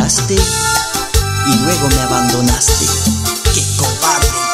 Y luego me abandonaste. ¡Qué cobarde!